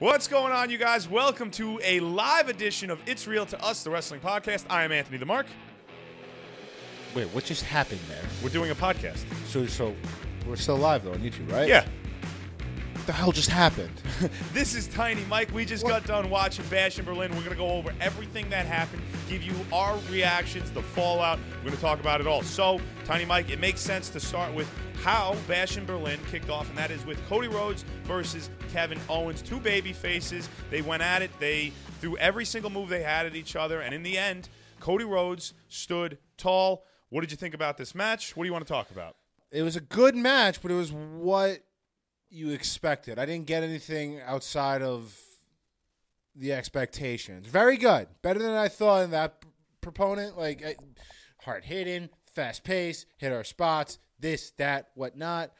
What's going on, you guys? Welcome to a live edition of It's Real to Us, the wrestling podcast. I am Anthony the Mark. Wait, what just happened there? We're doing a podcast. So, so we're still live though on YouTube, right? Yeah. What the hell just happened? This is Tiny Mike. We just got done watching Bash in Berlin. We're going to go over everything that happened, give you our reactions, the fallout. We're going to talk about it all. So, Tiny Mike, it makes sense to start with how Bash in Berlin kicked off, and that is with Cody Rhodes versus Kevin Owens. Two baby faces. They went at it. They threw every single move they had at each other, and in the end, Cody Rhodes stood tall. What did you think about this match? What do you want to talk about? it was a good match, but it was what you expected. I didn't get anything outside of the expectations. Very good, better than I thought. In that proponent, like hard hitting, fast pace, hit our spots, this, that, whatnot.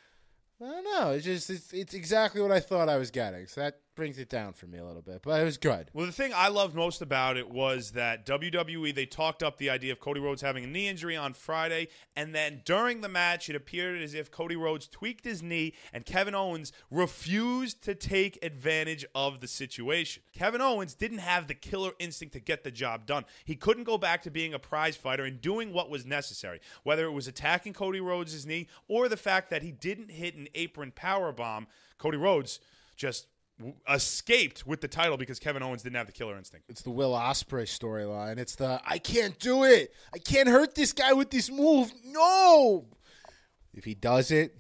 I don't know. It's just it's, it's exactly what I thought I was getting. So that brings it down for me a little bit, but it was good. Well, the thing I loved most about it was that WWE they talked up the idea of Cody Rhodes having a knee injury on Friday, and then during the match, it appeared as if Cody Rhodes tweaked his knee, and Kevin Owens refused to take advantage of the situation. Kevin Owens didn't have the killer instinct to get the job done. He couldn't go back to being a prize fighter and doing what was necessary, whether it was attacking Cody Rhodes' knee or the fact that he didn't hit an apron power bomb. Cody Rhodes just escaped with the title because Kevin Owens didn't have the killer instinct. It's the Will Ospreay storyline. It's the I can't do it. I can't hurt this guy with this move. No. If he does it,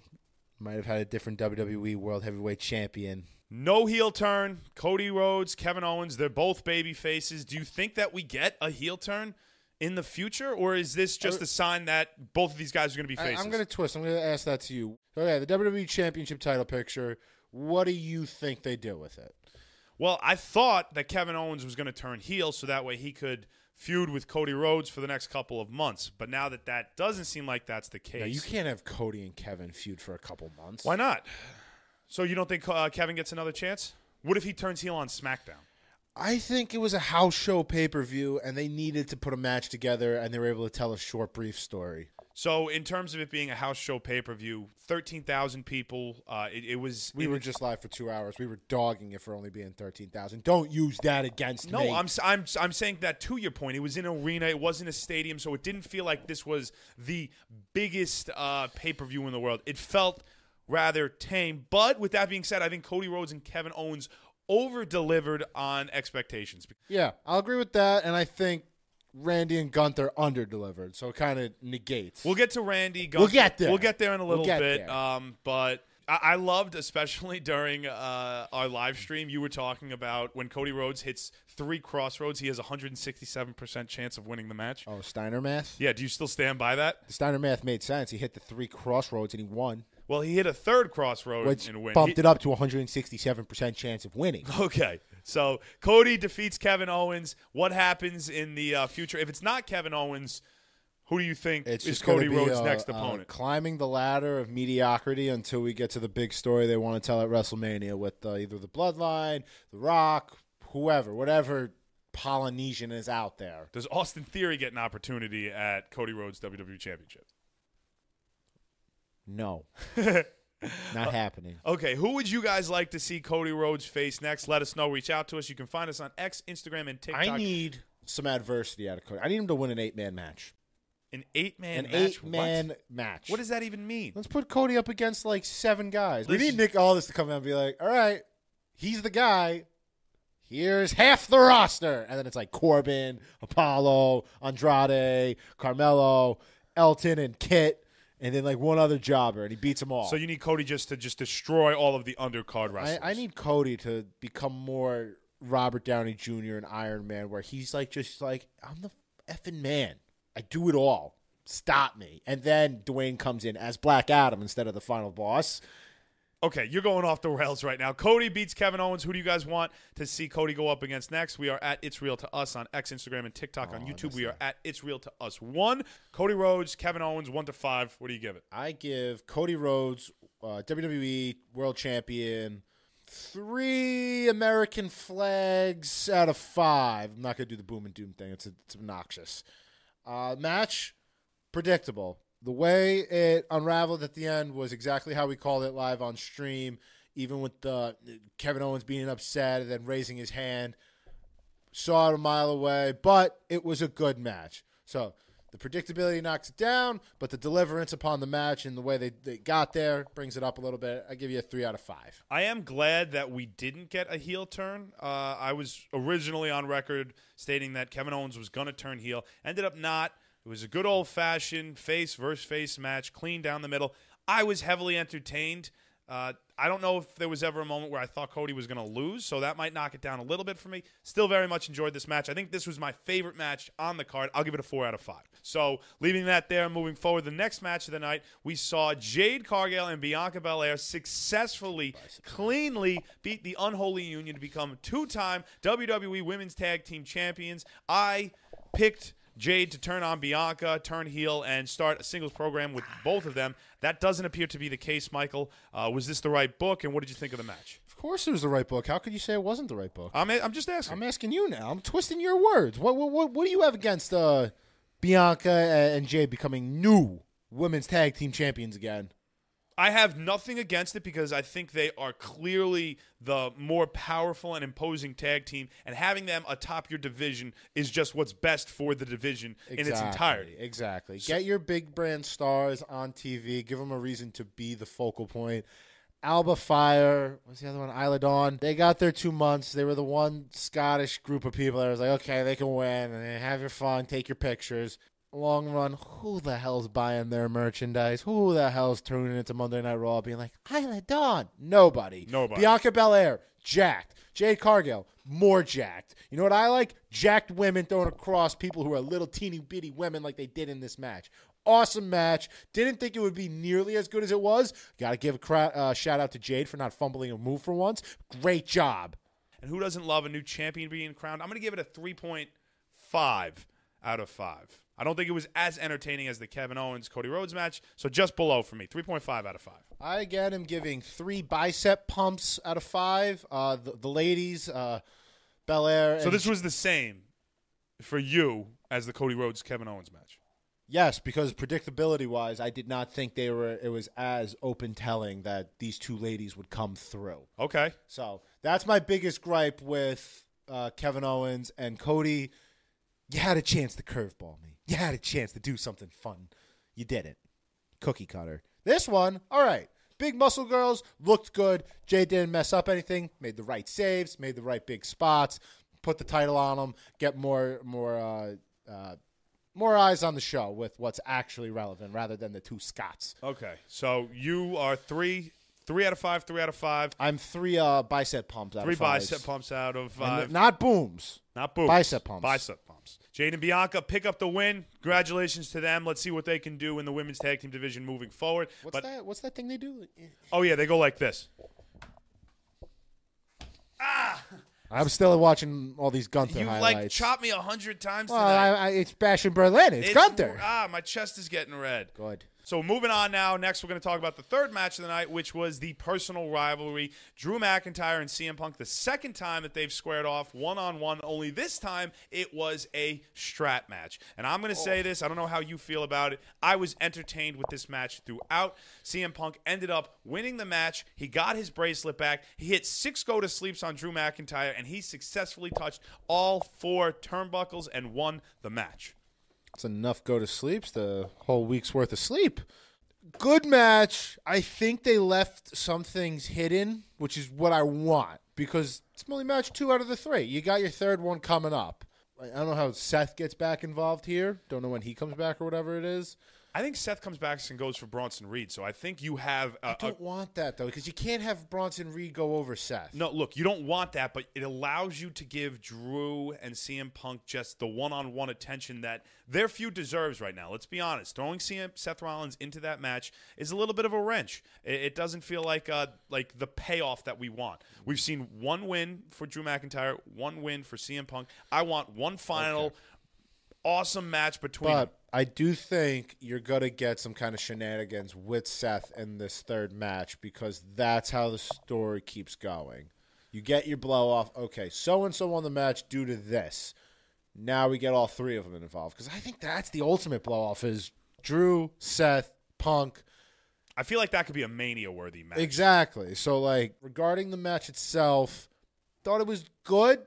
might have had a different WWE World Heavyweight Champion. No heel turn. Cody Rhodes, Kevin Owens, they're both baby faces. Do you think that we get a heel turn in the future, or is this just a sign that both of these guys are going to be faces? I, am going to twist. I'm going to ask that to you. Okay, the WWE Championship title picture. What do you think they do with it? Well, I thought that Kevin Owens was going to turn heel so that way he could feud with Cody Rhodes for the next couple of months. But now that that doesn't seem like that's the case. Now, you can't have Cody and Kevin feud for a couple months. Why not? So you don't think uh, Kevin gets another chance? What if he turns heel on SmackDown? I think it was a house show pay per view, and they needed to put a match together, and they were able to tell a short, brief story. So in terms of it being a house show pay per view, thirteen thousand people. Uh, it, it was. We it- were just live for two hours. We were dogging it for only being thirteen thousand. Don't use that against No, me. No, I'm, I'm I'm saying that to your point. It was in an arena. It wasn't a stadium, so it didn't feel like this was the biggest uh, pay per view in the world. It felt rather tame. But with that being said, I think Cody Rhodes and Kevin Owens over delivered on expectations. Yeah, I'll agree with that, and I think Randy and Gunther under delivered, so it kind of negates. We'll get to Randy. Gunther. We'll get there. We'll get there in a We'll little bit. Um, but I, I loved, especially during uh, our live stream, you were talking about when Cody Rhodes hits three crossroads, he has a 167% chance of winning the match. oh, Steiner math. Yeah, do you still stand by that? The Steiner math made sense. He hit the three crossroads and he won, Well, he hit a third crossroad which in a win. bumped He- it up to 167 percent chance of winning. Okay, so Cody defeats Kevin Owens. What happens in the uh, future? If it's not Kevin Owens, who do you think It's is Cody be, Rhodes' uh, next uh, opponent? climbing the ladder of mediocrity until we get to the big story they want to tell at WrestleMania with uh, either the Bloodline, The Rock, whoever, whatever Polynesian is out there. Does Austin Theory get an opportunity at Cody Rhodes' WWE Championship? No, not happening. Okay, who would you guys like to see Cody Rhodes face next? Let us know. Reach out to us. You can find us on X, Instagram, and TikTok. I need some adversity out of Cody. I need him to win an eight man match. an eight-man An match. eight man What? match. what does that even mean? Let's put Cody up against like seven guys. We Listen- need Nick Aldis to come out and be like, all right, he's the guy. Here's half the roster. And then it's like Corbin, Apollo, Andrade, Carmelo, Elton, and Kit. And then like one other jobber, and he beats them all. So you need Cody just to just destroy all of the undercard I, wrestlers. I need Cody to become more Robert Downey Jr. and Iron Man, where he's like just like I'm the effing man. I do it all. Stop me. And then Dwayne comes in as Black Adam instead of the final boss. Okay, you're going off the rails right now. Cody beats Kevin Owens. Who do you guys want to see Cody go up against next? We are at It's Real to Us on X, Instagram, and TikTok. on YouTube, we are at It's Real to Us one. Cody Rhodes, Kevin Owens, one to five. What do you give it? I give Cody Rhodes, uh, WWE World Champion, three American flags out of five. I'm not gonna do the boom and doom thing. It's it's obnoxious. Uh, match predictable. The way it unraveled at the end was exactly how we called it live on stream. even with the Kevin Owens being upset and then raising his hand. Saw it a mile away, but it was a good match. So the predictability knocks it down, but the deliverance upon the match and the way they, they got there brings it up a little bit. I give you a three out of five. I am glad that we didn't get a heel turn. Uh, I was originally on record stating that Kevin Owens was going to turn heel. Ended up not. It was a good old fashioned face versus face match, clean down the middle. I was heavily entertained. Uh, I don't know if there was ever a moment where I thought Cody was going to lose, so that might knock it down a little bit for me. Still very much enjoyed this match. I think this was my favorite match on the card. I'll give it a four out of five. So, leaving that there, moving forward, the next match of the night, we saw Jade Cargill and Bianca Belair successfully, cleanly beat the Unholy Union to become two time WWE Women's Tag Team Champions. I picked. Jade to turn on Bianca, turn heel, and start a singles program with both of them. That doesn't appear to be the case, Michael. Uh, was this the right book, and what did you think of the match? Of course, it was the right book. How could you say it wasn't the right book? I'm, I'm just asking. I'm asking you now. I'm twisting your words. What what what, what do you have against uh, Bianca and Jade becoming new women's tag team champions again? I have nothing against it because I think they are clearly the more powerful and imposing tag team, and having them atop your division is just what's best for the division in its entirety. Exactly. Get your big brand stars on TV. Give them a reason to be the focal point. Alba Fire, what's the other one? Isla Dawn. They got their two months. They were the one Scottish group of people that was like, okay, they can win and have your fun, take your pictures long run, who the hell's buying their merchandise? Who the hell's tuning into Monday Night Raw being like, Isla Dawn? Nobody. Nobody. Bianca Belair, jacked. Jade Cargill, more jacked. You know what I like? Jacked women throwing across people who are little teeny bitty women like they did in this match. Awesome match. Didn't think it would be nearly as good as it was. Got to give a uh, shout out to Jade for not fumbling a move for once. Great job. And who doesn't love a new champion being crowned? I'm going to give it a 3.5 out of 5. I don't think it was as entertaining as the Kevin Owens Cody Rhodes match, so just below for me, 3.5 out of 5. I again am giving three bicep pumps out of five. Uh, the, the ladies, uh, Belair. So this was the same for you as the Cody Rhodes Kevin Owens match. Yes, because predictability wise, I did not think they were. It was as open telling that these two ladies would come through. Okay. So that's my biggest gripe with uh, Kevin Owens and Cody. You had a chance to curveball me. You had a chance to do something fun. You didn't. Cookie cutter. This one, all right. Big muscle girls looked good. Jay didn't mess up anything. Made the right saves. Made the right big spots. Put the title on them. Get more more uh, uh, more eyes on the show with what's actually relevant rather than the two Scots. Okay. So you are three three out of five, three out of five. I'm three uh, bicep pumps out Three of five. bicep pumps out of And five. not booms. Not booms. Bicep pumps. Bicep pumps. Jade and Bianca pick up the win. Congratulations to them. Let's see what they can do in the women's tag team division moving forward. What's but that? What's that thing they do? oh yeah, they go like this. Ah. I'm still watching all these Gunther You highlights. like chopped me a hundred times well. I, I, it's Bash in Berlin. It's, Gunther. Ah, my chest is getting red. Good. So moving on now. Next, we're going to talk about the third match of the night, which was the personal rivalry: Drew McIntyre and CM Punk. The second time that they've squared off one on one. Only this time it was a strap match. And I'm going to say oh. this. I don't know how you feel about it. I was entertained with this match throughout. CM Punk ended up winning the match. He got his bracelet back. He hit six go to sleeps on Drew McIntyre, and he successfully touched all four turnbuckles and won the match. It's enough go to sleeps, the whole week's worth of sleep. Good match. I think they left some things hidden, which is what I want because it's only match two out of the three. You got your third one coming up. I don't know how Seth gets back involved here. Don't know when he comes back or whatever it is. I think Seth comes back and goes for Bronson Reed. So I think you have a, I don't want that though because you can't have Bronson Reed go over Seth. No, look, you don't want that, but it allows you to give Drew and CM Punk just the one-on-one attention that their feud deserves right now. Let's be honest. Throwing CM Seth Rollins into that match is a little bit of a wrench. It, it doesn't feel like uh, like the payoff that we want. We've seen one win for Drew McIntyre, one win for CM Punk. I want one final awesome match between. But I do think you're going to get some kind of shenanigans with Seth in this third match because that's how the story keeps going. You get your blow off. Okay, so and so won the match due to this. Now we get all three of them involved because I think that's the ultimate blow off is Drew, Seth, Punk. I feel like that could be a mania worthy match. Exactly. So, like, regarding the match itself, thought it was good.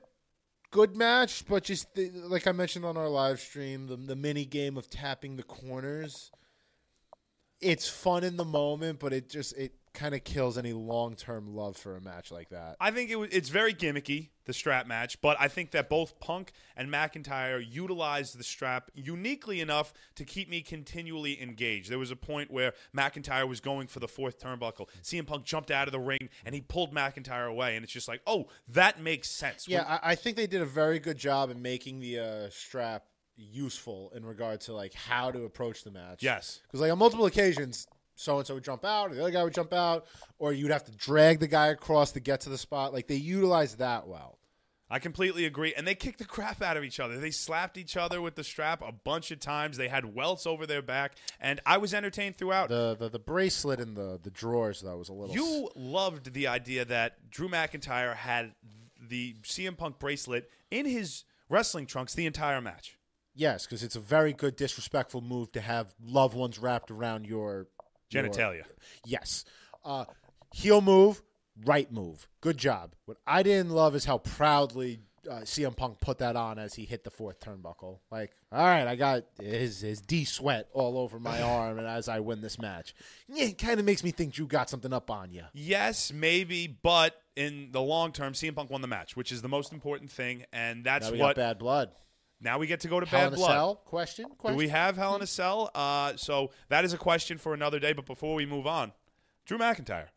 Good match, but just the, like I mentioned on our live stream, the, the mini game of tapping the corners. It's fun in the moment, but it just it kind of kills any long term love for a match like that. I think it was, it's very gimmicky, the strap match, but I think that both Punk and McIntyre utilized the strap uniquely enough to keep me continually engaged. There was a point where McIntyre was going for the fourth turnbuckle. CM Punk jumped out of the ring and he pulled McIntyre away, and it's just like, oh, that makes sense. Yeah, I, I think they did a very good job in making the uh, strap useful in regard to like how to approach the match. Yes. because like on multiple occasions, so and so would jump out, or the other guy would jump out, or you'd have to drag the guy across to get to the spot. Like they utilized that well. I completely agree. And they kicked the crap out of each other. They slapped each other with the strap a bunch of times. They had welts over their back, and I was entertained throughout. The the, the bracelet in the the drawers though was a little. You loved the idea that Drew McIntyre had the CM Punk bracelet in his wrestling trunks the entire match. yes, because it's a very good disrespectful move to have loved ones wrapped around your your- Genitalia. Yes. Uh, heel move, right move. Good job. What I didn't love is how proudly uh, CM Punk put that on as he hit the fourth turnbuckle. Like, all right, I got his his D sweat all over my arm, and as I win this match, yeah, it kind of makes me think you got something up on you. Yes, maybe, but in the long term, CM Punk won the match, which is the most important thing, and that's what. got bad blood. Now we get to go to Hell bad in a blood. cell? Question? Do we have Hell in a Cell? Uh, so that is a question for another day. But before we move on, Drew McIntyre,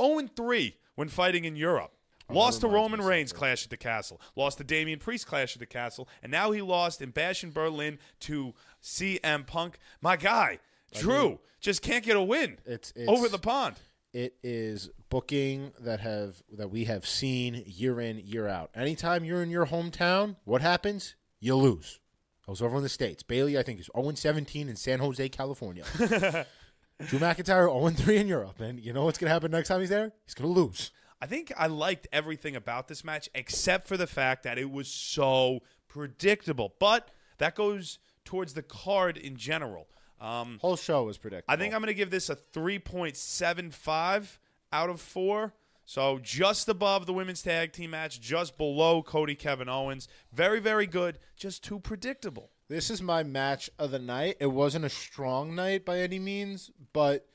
0 3 when fighting in Europe. Lost to Oh, reminds me Roman Reigns clash at the castle. Lost to Damian Priest clash at the castle. And now he lost in Bash in Berlin to CM Punk. My guy, Drew, just can't get a win It's, it's over the pond. it is booking that have that we have seen year in year out. Anytime you're in your hometown, what happens? You lose. I was over in the states. Bayley, I think, is 0 17 in San Jose, California. Drew McIntyre 0 3 in Europe, and you know what's going to happen next time he's there? He's going to lose. I think I liked everything about this match except for the fact that it was so predictable. But that goes towards the card in general. Um, Whole show was predictable. I think I'm going to give this a 3.75 out of 4. So just above the women's tag team match, just below Cody Kevin Owens. Very, very good. Just too predictable. This is my match of the night. It wasn't a strong night by any means, but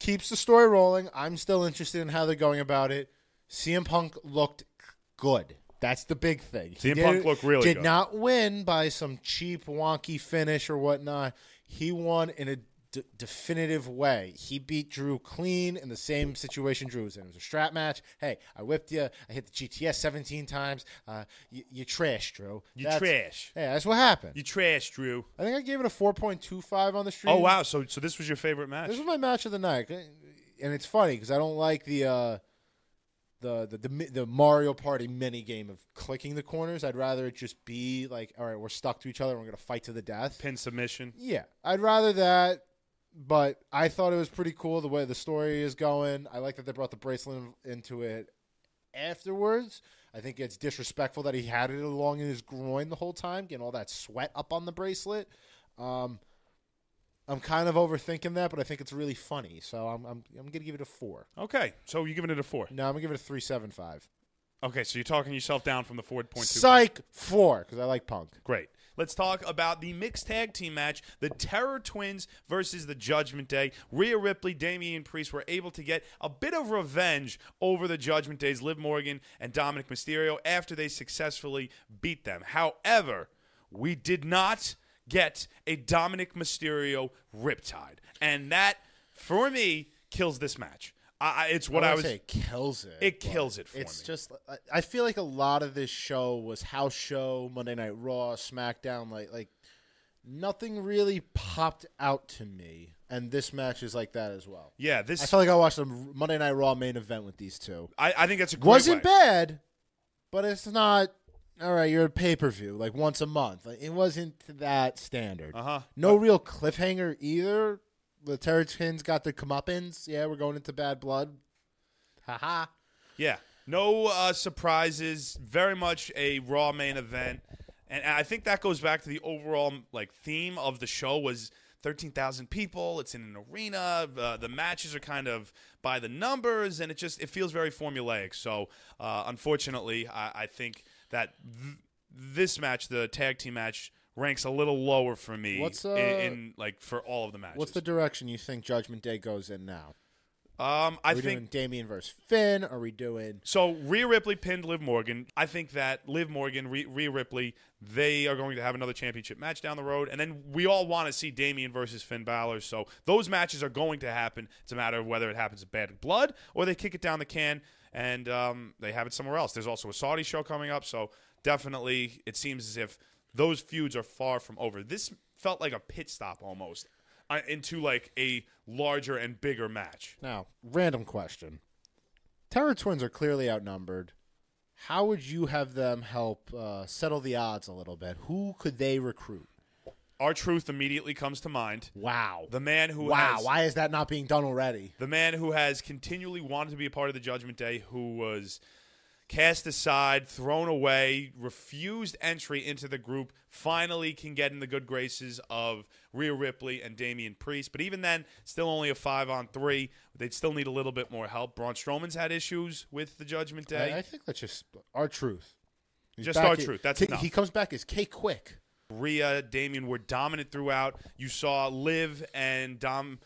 keeps the story rolling. I'm still interested in how they're going about it. CM Punk looked good. That's the big thing. CM did- Punk looked really did good. not win by some cheap, wonky finish or whatnot. He won in a d- definitive way. He beat Drew clean in the same situation Drew was in. It was a strap match. Hey, I whipped you. I hit the GTS 17 times. Uh, you, you trash, Drew. You That's- trash. Yeah, that's what happened. You trash, Drew. I think I gave it a 4.25 on the stream. Oh, wow. So, so this was your favorite match? This was my match of the night, and it's funny because I don't like the uh, the, the the the Mario Party mini game of clicking the corners. I'd rather it just be like, all right, we're stuck to each other. We're gonna fight to the death. Pin submission. Yeah, I'd rather that. But I thought it was pretty cool the way the story is going. I like that they brought the bracelet into it afterwards. I think it's disrespectful that he had it along in his groin the whole time, getting all that sweat up on the bracelet. Um, I'm kind of overthinking that, but I think it's really funny. So I'm I'm, I'm gonna give it a four. Okay. So you're giving it a 4. No, I'm gonna give it a three seven five. Okay. So you're talking yourself down from the 4.2. Psych four because I like Punk. Great. Let's talk about the mixed tag team match. The Terror Twins versus the Judgment Day. Rhea Ripley, Damian Priest were able to get a bit of revenge over the Judgment Days, Liv Morgan and Dominic Mysterio, after they successfully beat them. However, we did not get a Dominic Mysterio riptide. And that, for me, kills this match. I, I- it's what I, wouldn't was. say it kills it. It kills it for it's me. just I- I feel like a lot of this show was house show, Monday Night Raw, SmackDown. Like like nothing really popped out to me, and this match is like that as well. Yeah, this. I felt like I watched a Monday Night Raw main event with these two. I, I think that's a great Wasn't way. bad, but it's not. All right, you're a pay per view like once a month. Like, it wasn't that standard. Uh huh. No real cliffhanger either. The Terror got the comeuppance. Yeah, we're going into bad blood. Haha. Yeah. No uh, surprises. Very much a Raw main event, and I think that goes back to the overall like theme of the show was 13,000 people. It's in an arena. Uh, the matches are kind of by the numbers, and it just it feels very formulaic. So, uh, unfortunately, I, I think that th- this match, the tag team match, ranks a little lower for me. What's, uh, in, in like for all of the matches? What's the direction you think Judgment Day goes in now? Um, I Are we think doing Damian versus Finn? Are we doing? So Rhea Ripley pinned Liv Morgan. I think that Liv Morgan, Rhea Rhea Ripley, they are going to have another championship match down the road, and then we all want to see Damian versus Finn Balor. So those matches are going to happen. It's a matter of whether it happens at Bad Blood or they kick it down the can and um, they have it somewhere else. There's also a Saudi show coming up, so definitely it seems as if those feuds are far from over. This felt like a pit stop almost uh, into like a larger and bigger match. Now, random question. Terror Twins are clearly outnumbered. How would you have them help uh, settle the odds a little bit? Who could they recruit? R-Truth immediately comes to mind. Wow. The man who wow. has Why is that not being done already? the man who has continually wanted to be a part of the Judgment Day, who was cast aside, thrown away, refused entry into the group, finally can get in the good graces of Rhea Ripley and Damian Priest. But even then, still only a five on three. They'd still need a little bit more help. Braun Strowman's had issues with the Judgment Day. I, I think that's just R-Truth. He's Just R-Truth. That's K- enough. He comes back as K Quick. Rhea, Damian were dominant throughout. You saw Liv and Dom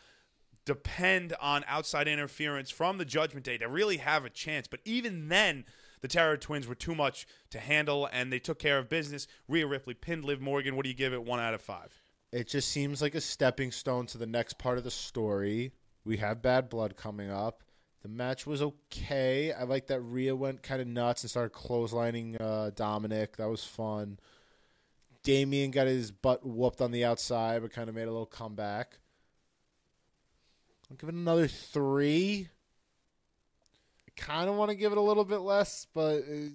depend on outside interference from the Judgment Day to really have a chance. But even then, the Terror Twins were too much to handle, and they took care of business. Rhea Ripley pinned Liv Morgan. What do you give it? One out of five. It just seems like a stepping stone to the next part of the story. We have Bad Blood coming up. The match was okay. I like that Rhea went kind of nuts and started clotheslining uh, Dominic. That was fun. Damian got his butt whooped on the outside, but kind of made a little comeback. I'll give it another three. Kind of want to give it a little bit less, but uh,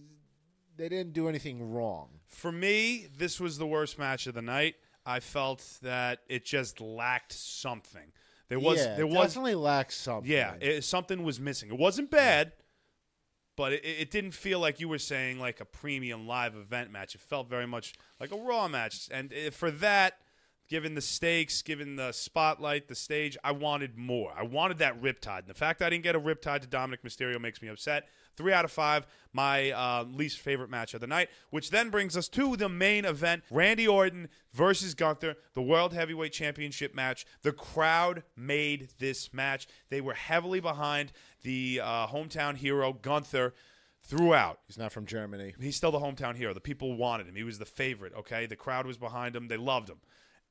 they didn't do anything wrong. For me, this was the worst match of the night. I felt that it just lacked something. There was yeah, there was definitely lacks something. Yeah, it, something was missing. It wasn't bad, but it, it didn't feel like you were saying like a premium live event match. It felt very much like a Raw match. And eh, for that, given the stakes, given the spotlight, the stage, I wanted more. I wanted that Riptide. And the fact that I didn't get a Riptide to Dominic Mysterio makes me upset. Three out of five, my uh, least favorite match of the night, which then brings us to the main event Randy Orton versus Gunther, the World Heavyweight Championship match. The crowd made this match. They were heavily behind the uh, hometown hero, Gunther, throughout. He's not from Germany. He's still the hometown hero. The people wanted him. He was the favorite, okay? The crowd was behind him. They loved him.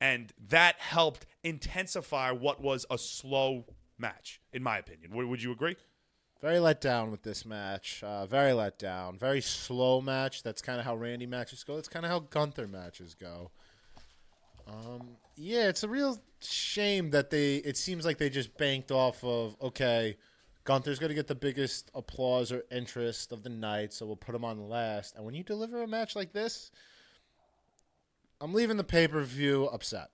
And that helped intensify what was a slow match, in my opinion. Would, you agree? Very let down with this match. Uh, very let down. Very slow match. That's kind of how Randy matches go. That's kind of how Gunther matches go. Um, yeah, it's a real shame that they. It seems like they just banked off of okay, Gunther's going to get the biggest applause or interest of the night, so we'll put him on last. And when you deliver a match like this, I'm leaving the pay per view upset,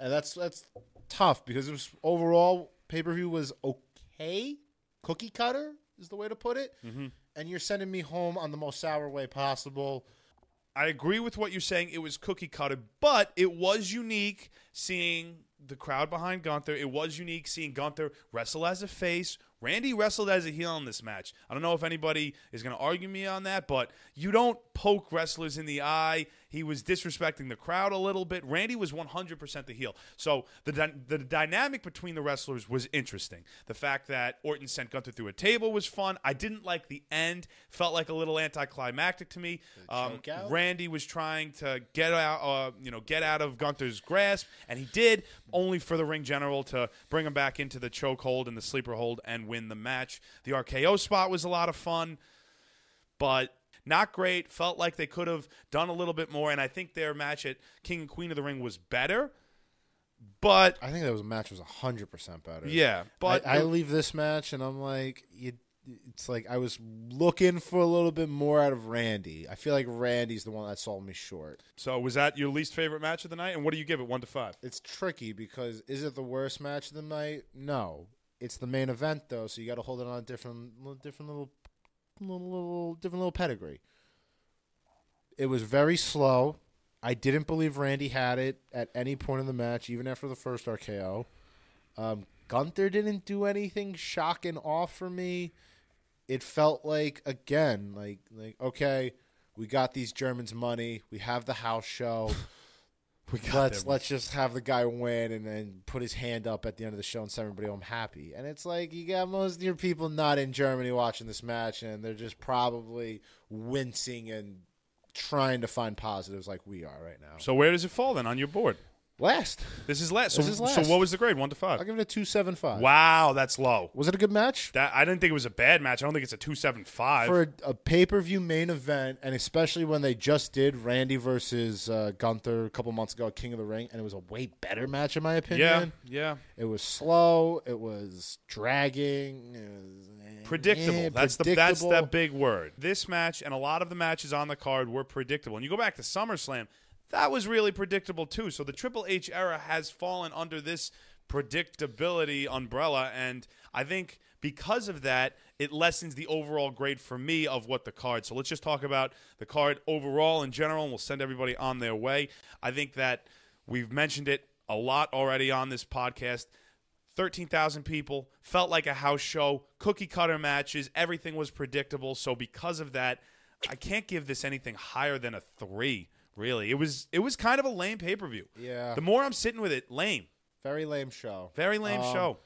and that's that's tough because it was overall pay per view was okay, cookie cutter is the way to put it, mm-hmm. and you're sending me home on the most sour way possible. I agree with what you're saying. It was cookie cutter, but it was unique seeing the crowd behind Gunther. It was unique seeing Gunther wrestle as a face. Randy wrestled as a heel in this match. I don't know if anybody is going to argue me on that, but you don't poke wrestlers in the eye. He was disrespecting the crowd a little bit. Randy was 100% the heel. So the, dy- the dynamic between the wrestlers was interesting. The fact that Orton sent Gunther through a table was fun. I didn't like the end. Felt like a little anticlimactic to me. Um. Randy was trying to get out, uh, you know, get out of Gunther's grasp, and he did, only for the ring general to bring him back into the chokehold and the sleeper hold and win the match. The RKO spot was a lot of fun, but not great. Felt like they could have done a little bit more, and I think their match at King and Queen of the Ring was better. But I think that was a match was hundred percent better. yeah, but I, I leave this match and I'm like, you, it's like I was looking for a little bit more out of Randy. I feel like Randy's the one that sold me short. so was that your least favorite match of the night? And what do you give it? One to five. It's tricky because is it the worst match of the night? No, it's the main event though, so you got to hold it on a different, different little, little, little, different little pedigree. It was very slow. I didn't believe Randy had it at any point in the match, even after the first RKO. Um, Gunther didn't do anything shocking off for me. It felt like again, like like okay, we got these Germans money, we have the house show. We got let's let's just have the guy win and then put his hand up at the end of the show and send everybody home happy. And it's like you got most of your people not in Germany watching this match, and they're just probably wincing and trying to find positives like we are right now. So where does it fall then on your board? Last, This is last. This so, is so what was the grade? One to five. I'll give it a two seven five. Wow, that's low. Was it a good match? That I didn't think it was a bad match. I don't think it's a two seven five. For a, a pay per view main event, and especially when they just did Randy versus uh, Gunther a couple months ago King of the Ring, and it was a way better match in my opinion. yeah, yeah. It was slow. It was dragging. It was eh, Predictable. eh, that's the that's that big word. This match and a lot of the matches on the card were predictable. And you go back to SummerSlam, that was really predictable too. So the Triple H era has fallen under this predictability umbrella, and I think because of that, it lessens the overall grade for me of what the card. So let's just talk about the card overall in general, and we'll send everybody on their way. I think that we've mentioned it a lot already on this podcast. 13,000 people, felt like a house show, cookie cutter matches, everything was predictable. So because of that, I can't give this anything higher than a 3, really. It was it was kind of a lame pay-per-view. Yeah. The more I'm sitting with it, lame. Very lame show. Very lame Um, show.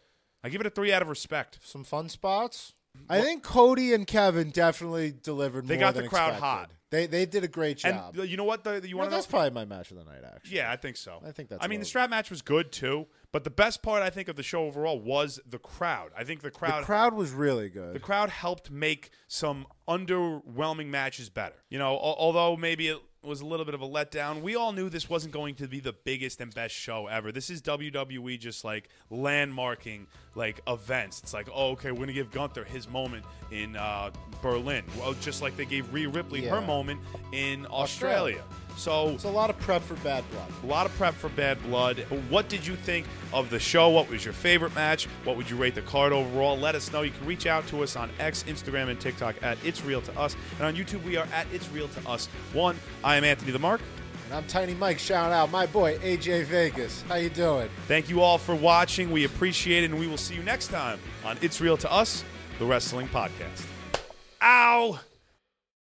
I give it a 3 out of respect. Some fun spots. I think Cody and Kevin definitely delivered. They got the crowd expected. hot. They they did a great job. uh, you know what the you want to know? that's probably my match of the night, actually. Yeah, I think so. I think that's I mean, the strap match was good too, but the best part I think of the show overall was the crowd. I think the crowd The crowd was really good. the crowd helped make some underwhelming matches better. You know, al- although maybe it was a little bit of a letdown, we all knew this wasn't going to be the biggest and best show ever. This is WWE just like landmarking like events. It's like, oh, okay, we're gonna give Gunther his moment in uh, Berlin, well, just like they gave Rhea Ripley her moment in Australia. Australia. So It's a lot of prep for Bad Blood. a lot of prep for Bad Blood. What did you think of the show? What was your favorite match? What would you rate the card overall? Let us know. You can reach out to us on X, Instagram, and TikTok at It's Real to Us. And on YouTube, we are at It's Real to Us. One, I am Anthony the Mark. And I'm Tiny Mike. Shout out my boy AJ Vegas. How you doing? Thank you all for watching. We appreciate it, and we will see you next time on It's Real to Us, the Wrestling Podcast. Ow!